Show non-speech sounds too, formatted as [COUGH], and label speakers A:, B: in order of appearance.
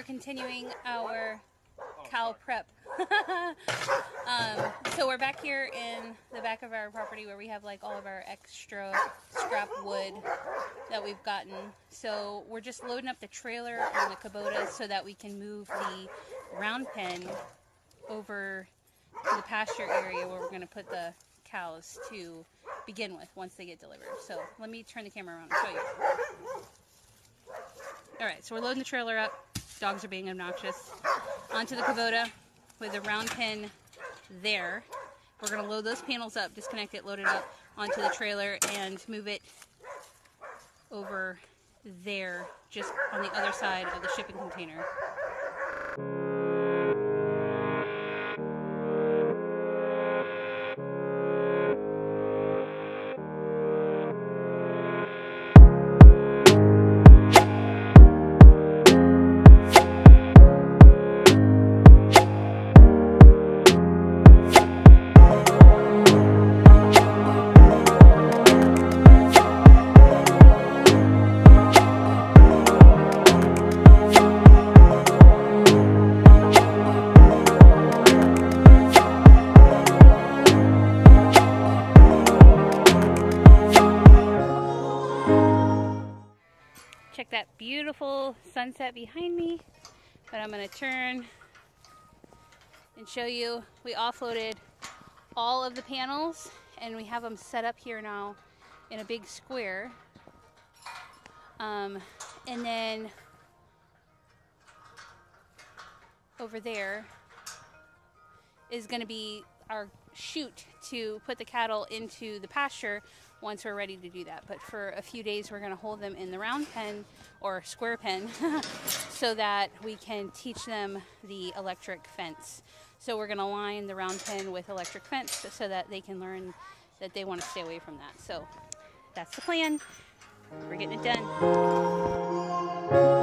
A: are continuing our cow prep. [LAUGHS] um, so we're back here in the back of our property where we have like all of our extra scrap wood that we've gotten. So we're just loading up the trailer on the Kubota so that we can move the round pen over to the pasture area where we're going to put the cows to begin with once they get delivered. So let me turn the camera around and show you. All right, so we're loading the trailer up. Dogs are being obnoxious. Onto the Kubota with a round pen there. We're gonna load those panels up, disconnect it, load it up onto the trailer and move it over there, just on the other side of the shipping container. Check that beautiful sunset behind me. But I'm gonna turn and show you. We offloaded all of the panels and we have them set up here now in a big square. Um, and then over there is going to be our chute to put the cattle into the pasture once we're ready to do that. But for a few days, we're going to hold them in the round pen or square pen [LAUGHS] so that we can teach them the electric fence. So we're going to line the round pen with electric fence so that they can learn that they want to stay away from that. So that's the plan. We're getting it done.